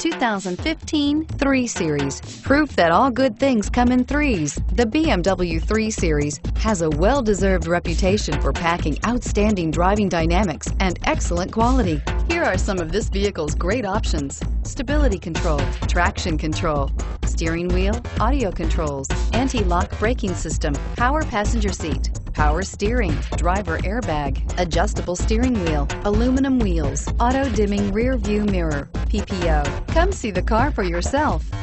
2015 3 Series. Proof that all good things come in threes. The BMW 3 Series has a well-deserved reputation for packing outstanding driving dynamics and excellent quality. Here are some of this vehicle's great options. Stability control, traction control, steering wheel, audio controls, anti-lock braking system, power passenger seat, power steering, driver airbag, adjustable steering wheel, aluminum wheels, auto dimming rear view mirror, PPO. Come see the car for yourself.